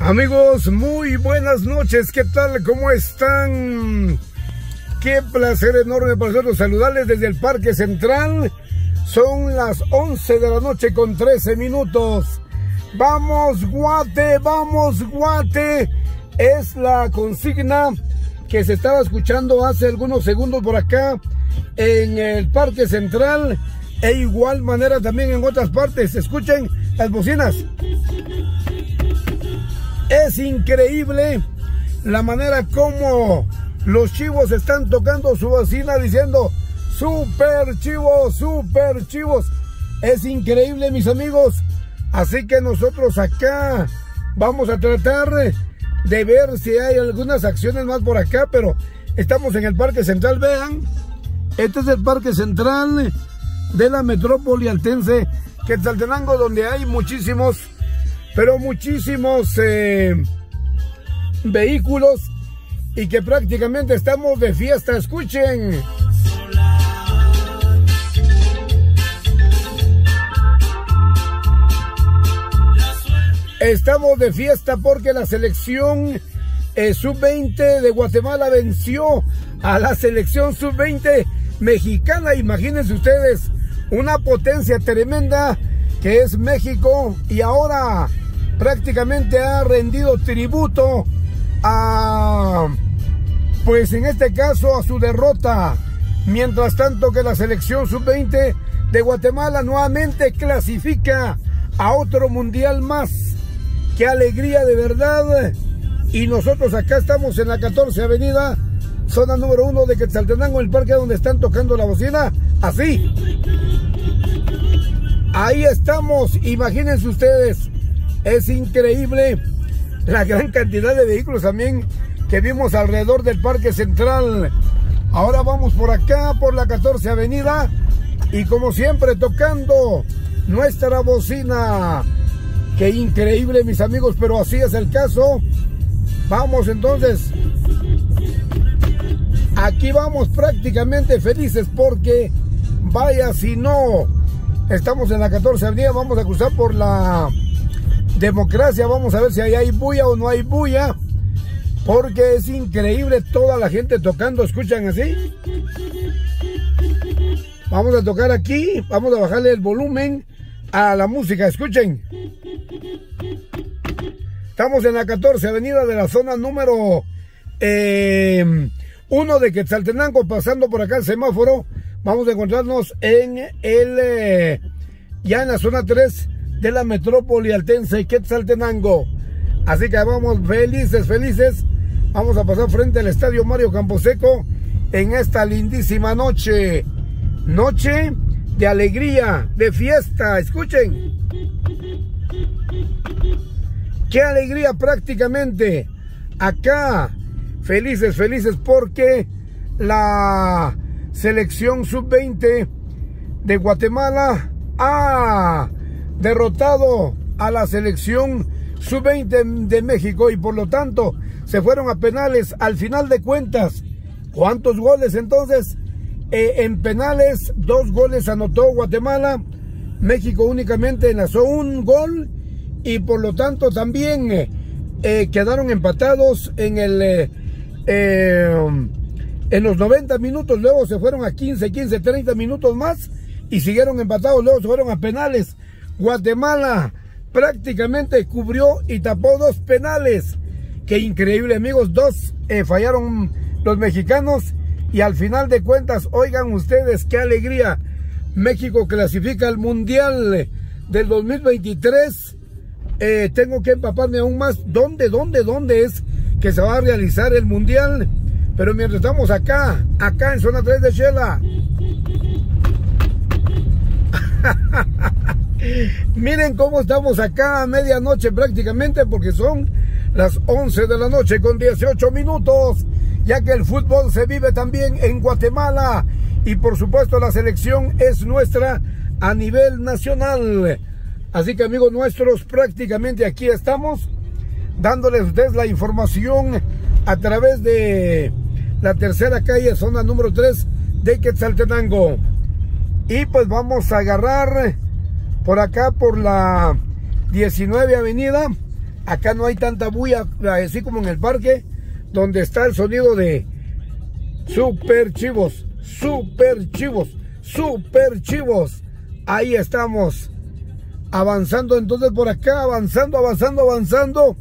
Amigos, muy buenas noches. ¿Qué tal? ¿Cómo están? Qué placer enorme para nosotros saludarles desde el Parque Central. Son las 11 de la noche con 13 minutos. Vamos, Guate, vamos, Guate. Es la consigna que se estaba escuchando hace algunos segundos por acá en el Parque Central e igual manera también en otras partes. Escuchen las bocinas. Es increíble la manera como los chivos están tocando su bocina diciendo super chivos, super chivos. Es increíble mis amigos. Así que nosotros acá vamos a tratar de ver si hay algunas acciones más por acá, pero estamos en el Parque Central, vean. Este es el Parque Central de la metrópoli altense Quetzaltenango, donde hay muchísimos, pero muchísimos eh, vehículos y que prácticamente estamos de fiesta. Escuchen. Estamos de fiesta porque la selección eh, sub-20 de Guatemala venció a la selección sub-20 mexicana. Imagínense ustedes, una potencia tremenda que es México y ahora prácticamente ha rendido tributo a, pues en este caso, a su derrota. Mientras tanto que la selección sub-20 de Guatemala nuevamente clasifica a otro mundial más qué alegría de verdad. Y nosotros acá estamos en la 14 Avenida, zona número uno de Quetzaltenango, el parque donde están tocando la bocina. Así. Ahí estamos, imagínense ustedes. Es increíble la gran cantidad de vehículos también que vimos alrededor del Parque Central. Ahora vamos por acá, por la 14 Avenida. Y como siempre, tocando nuestra bocina. Qué increíble, mis amigos, pero así es el caso. Vamos entonces. Aquí vamos prácticamente felices porque vaya si no. Estamos en la 14 avenida, vamos a cruzar por la democracia, vamos a ver si hay bulla o no hay bulla. Porque es increíble toda la gente tocando, ¿escuchan así? Vamos a tocar aquí, vamos a bajarle el volumen a la música, escuchen. Estamos en la 14 avenida de la zona número 1 eh, de Quetzaltenango, pasando por acá el semáforo. Vamos a encontrarnos en el, eh, ya en la zona 3 de la metrópoli altense Quetzaltenango. Así que vamos felices, felices. Vamos a pasar frente al estadio Mario Camposeco en esta lindísima noche. Noche de alegría, de fiesta. Escuchen. Qué alegría prácticamente. Acá, felices, felices porque la selección sub-20 de Guatemala ha derrotado a la selección sub-20 de México y por lo tanto se fueron a penales al final de cuentas. ¿Cuántos goles entonces? Eh, en penales, dos goles anotó Guatemala. México únicamente enlazó un gol y por lo tanto también eh, eh, quedaron empatados en el en los 90 minutos, luego se fueron a 15, 15, 30 minutos más y siguieron empatados, luego se fueron a penales. Guatemala prácticamente cubrió y tapó dos penales. Qué increíble amigos, dos fallaron los mexicanos y al final de cuentas, oigan ustedes qué alegría. México clasifica al Mundial del 2023 eh, tengo que empaparme aún más. ¿Dónde, dónde, dónde es que se va a realizar el mundial? Pero mientras estamos acá, acá en zona 3 de Shela. Miren cómo estamos acá a medianoche prácticamente porque son las 11 de la noche con 18 minutos, ya que el fútbol se vive también en Guatemala y por supuesto la selección es nuestra a nivel nacional. Así que amigos nuestros, prácticamente aquí estamos dándoles ustedes la información a través de la tercera calle, zona número 3 de Quetzaltenango. Y pues vamos a agarrar por acá por la 19 avenida Acá no hay tanta bulla, así como en el parque, donde está el sonido de super chivos, super chivos, super chivos. Ahí estamos avanzando entonces por acá, avanzando, avanzando, avanzando.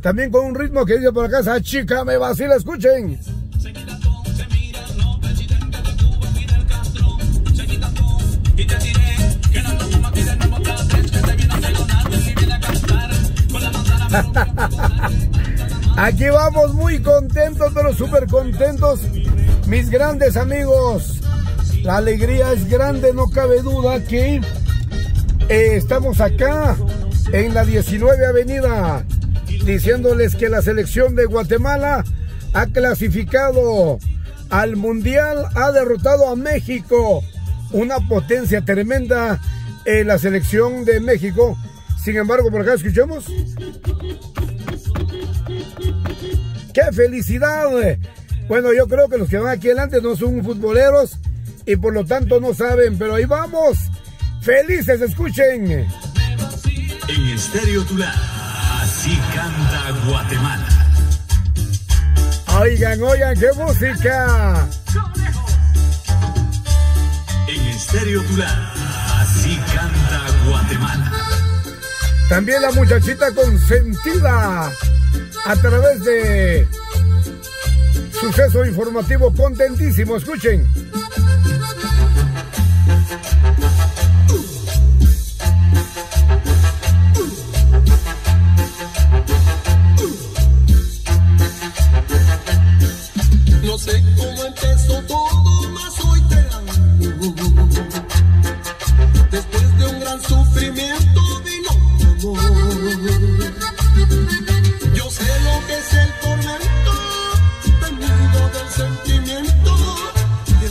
También con un ritmo que dice por acá, esa chica me vacila, escuchen. Aquí vamos muy contentos, pero súper contentos, mis grandes amigos. La alegría es grande, no cabe duda que eh, estamos acá en la 19 Avenida diciéndoles que la selección de Guatemala ha clasificado al Mundial, ha derrotado a México, una potencia tremenda en la selección de México. Sin embargo, por acá escuchemos. ¡Qué felicidad! Bueno, yo creo que los que van aquí adelante no son futboleros y por lo tanto no saben, pero ahí vamos. ¡Felices! Escuchen. En Estéreo Tula, así canta Guatemala. Oigan, oigan, qué música. En Estéreo Tula, así canta Guatemala. También la muchachita consentida a través de suceso informativo contentísimo. Escuchen.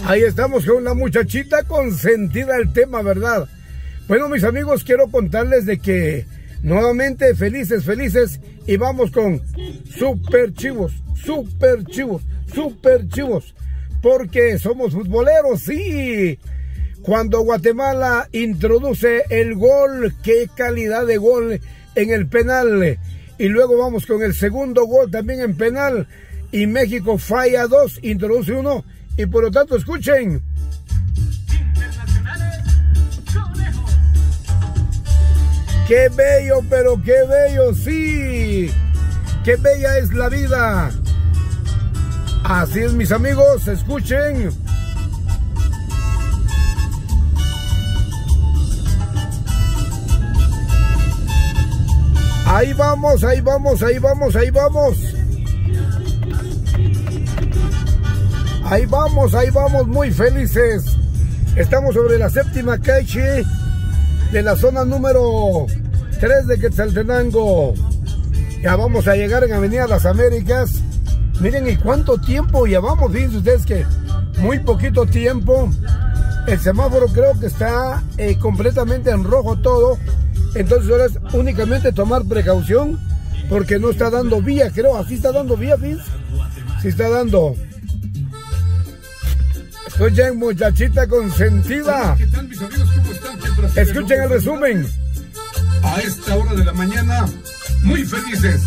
Ahí estamos con una muchachita consentida el tema, ¿verdad? Bueno, mis amigos, quiero contarles de que nuevamente felices, felices y vamos con super chivos, super chivos, super chivos, porque somos futboleros, sí. Cuando Guatemala introduce el gol, qué calidad de gol en el penal. Y luego vamos con el segundo gol también en penal. Y México falla dos, introduce uno. Y por lo tanto, escuchen. Qué bello, pero qué bello, sí. Qué bella es la vida. Así es, mis amigos, escuchen. Ahí vamos, ahí vamos, ahí vamos, ahí vamos. Ahí vamos, ahí vamos, muy felices. Estamos sobre la séptima calle de la zona número 3 de Quetzaltenango. Ya vamos a llegar en Avenida Las Américas. Miren, ¿y cuánto tiempo ya vamos? Fíjense ustedes que muy poquito tiempo. El semáforo creo que está eh, completamente en rojo todo. Entonces ahora es únicamente tomar precaución porque no está dando vía, creo. Así está dando vía, Fins. Sí está dando. Escuchen, muchachita consentida. ¿Qué tal, mis amigos? ¿Cómo están? Escuchen el resumen. A esta hora de la mañana, muy felices.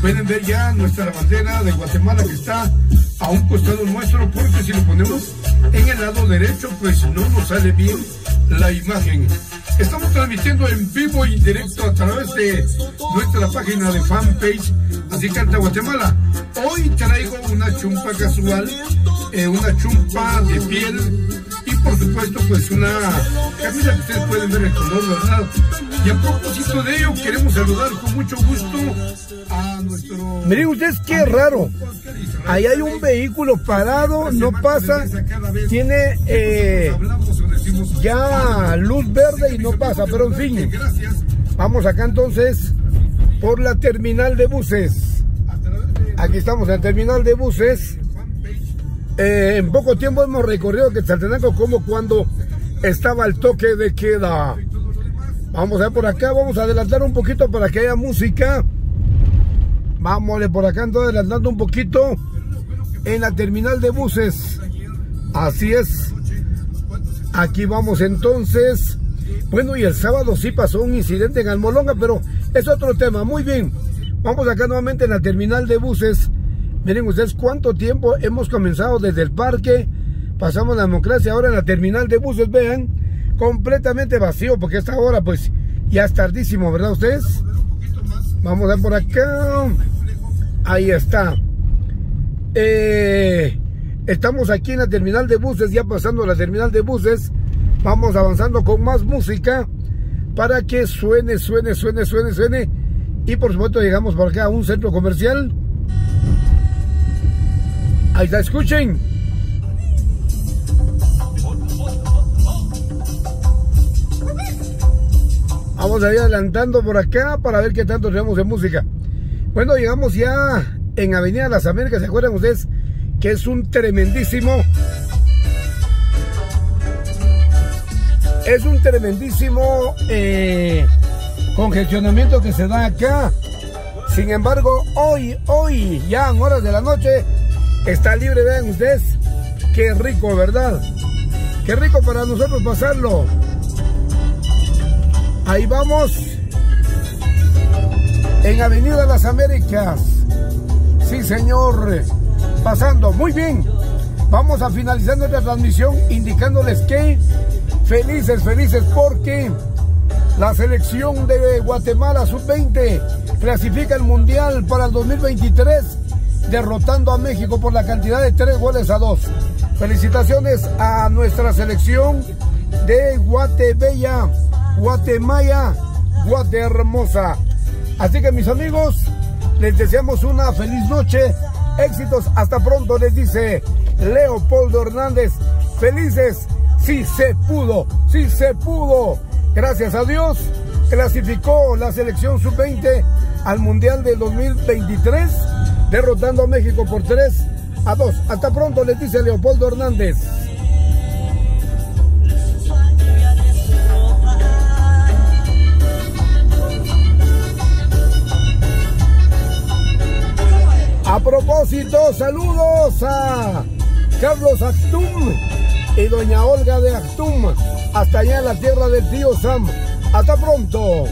Pueden ver ya nuestra bandera de Guatemala que está a un costado nuestro, porque si lo ponemos en el lado derecho, pues no nos sale bien la imagen. Estamos transmitiendo en vivo y directo a través de nuestra página de fanpage, así canta Guatemala. Hoy traigo una chumpa casual, eh, una chumpa de piel y por supuesto pues una camisa que ustedes pueden ver el color verdad. Y a propósito de ello queremos saludar con mucho gusto a nuestro... Miren ustedes qué raro. Ahí hay un vehículo parado, no pasa, tiene eh, ya luz verde y no pasa, pero en fin. Vamos acá entonces por la terminal de buses. Aquí estamos en la terminal de buses. Eh, en poco tiempo hemos recorrido Quetzaltenango como cuando estaba el toque de queda. Vamos a ver por acá, vamos a adelantar un poquito para que haya música. Vámonos por acá, entonces adelantando un poquito en la terminal de buses. Así es. Aquí vamos entonces. Bueno, y el sábado sí pasó un incidente en Almolonga, pero es otro tema. Muy bien. Vamos acá nuevamente en la terminal de buses. Miren ustedes cuánto tiempo hemos comenzado desde el parque. Pasamos la democracia ahora en la terminal de buses, vean. Completamente vacío porque esta hora pues ya es tardísimo, ¿verdad ustedes? Vamos a ver por acá. Ahí está. Eh, estamos aquí en la terminal de buses, ya pasando la terminal de buses. Vamos avanzando con más música para que suene, suene, suene, suene, suene. Y por supuesto llegamos por acá a un centro comercial. Ahí está, escuchen. Vamos a ir adelantando por acá para ver qué tanto tenemos de música. Bueno, llegamos ya en Avenida Las Américas. ¿Se acuerdan ustedes que es un tremendísimo... Es un tremendísimo eh, congestionamiento que se da acá. Sin embargo, hoy, hoy, ya en horas de la noche, está libre, vean ustedes. Qué rico, ¿verdad? Qué rico para nosotros pasarlo. Ahí vamos. En Avenida Las Américas. Sí, señor. Pasando. Muy bien. Vamos a finalizar nuestra transmisión indicándoles que felices, felices porque la selección de Guatemala sub-20 clasifica el Mundial para el 2023 derrotando a México por la cantidad de tres goles a dos. Felicitaciones a nuestra selección de Guatebella, Guatemala, Guatehermosa. Así que mis amigos, les deseamos una feliz noche, éxitos, hasta pronto, les dice Leopoldo Hernández. Felices, si se pudo, si se pudo. Gracias a Dios, clasificó la selección sub-20 al Mundial del 2023, derrotando a México por 3 a 2. Hasta pronto, les dice Leopoldo Hernández. Propósito, saludos a Carlos Actum y doña Olga de Actum, hasta allá en la tierra del tío Sam. Hasta pronto.